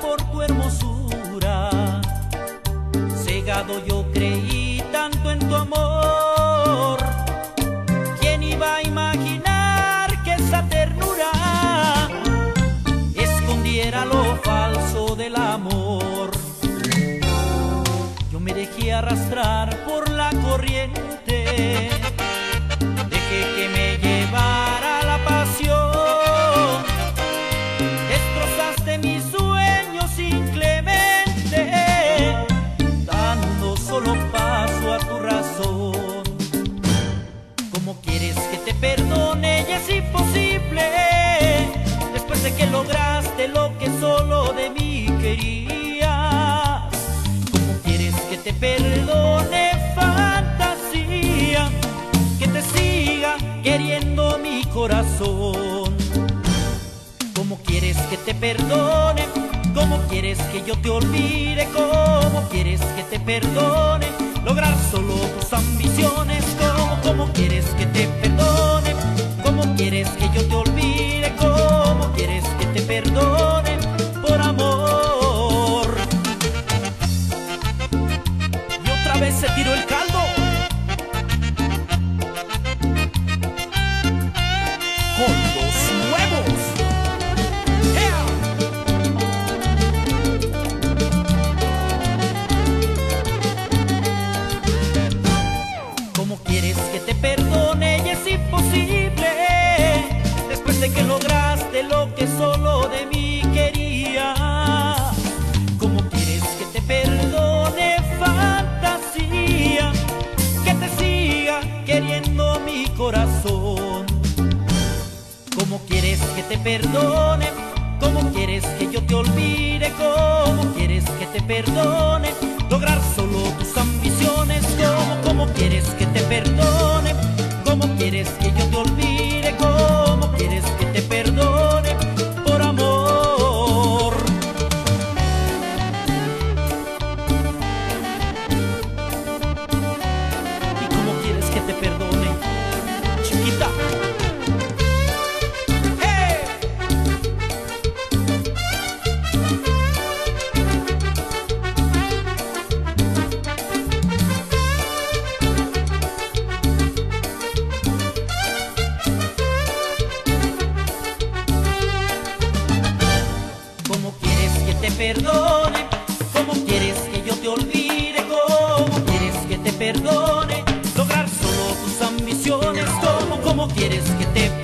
por tu hermosura. Cegado yo creí tanto en tu amor. ¿Quién iba a imaginar que esa ternura escondiera lo falso del amor? Yo me dejé arrastrar por la corriente ¿Cómo quieres que te perdone fantasía? Que te siga queriendo mi corazón. ¿Cómo quieres que te perdone? ¿Cómo quieres que yo te olvide? ¿Cómo quieres que te perdone? Lograr solo tus ambiciones. ¿Cómo, cómo quieres que te perdone? ¿Cómo quieres que yo te olvide? ¿Cómo quieres que te perdone ¿Cómo quieres que te perdone? Y es imposible después de que lograste lo que solo de mí quería. ¿Cómo quieres que te perdone fantasía? Que te siga queriendo mi corazón. ¿Cómo quieres que te perdone? ¿Cómo quieres que yo te olvide? ¿Cómo quieres que te perdone? Perdone? ¿Cómo quieres que yo te olvide? ¿Cómo quieres que te perdone? Lograr solo tus ambiciones. ¿Cómo, cómo quieres que te